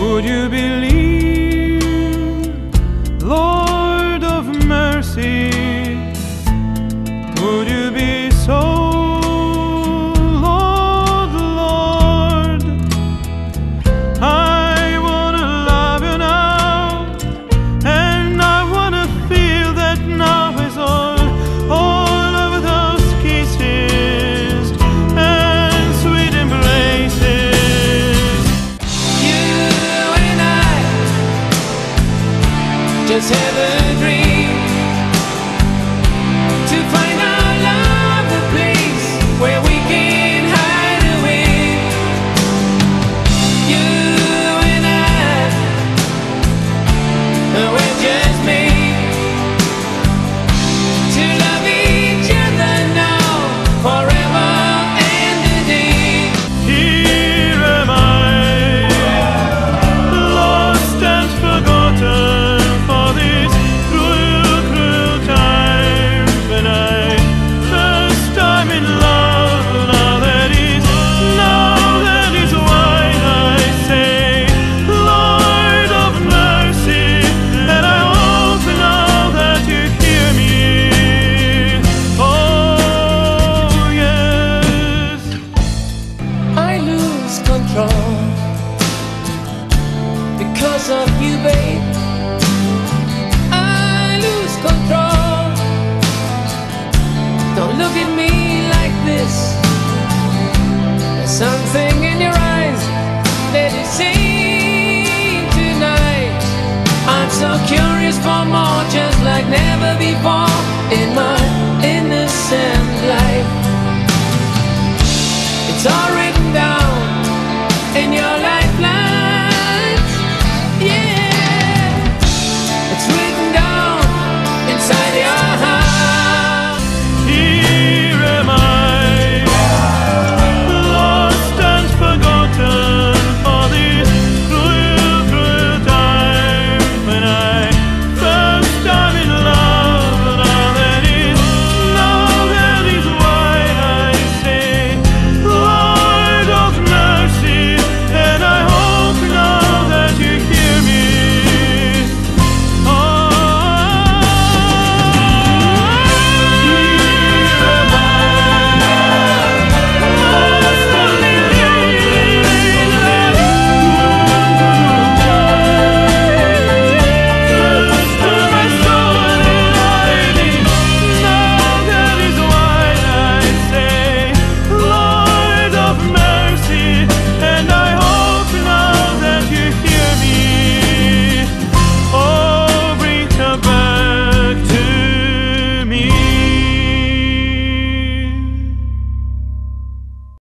Would you believe, is heaven. something in your eyes that you see tonight. I'm so curious for more, just like never before.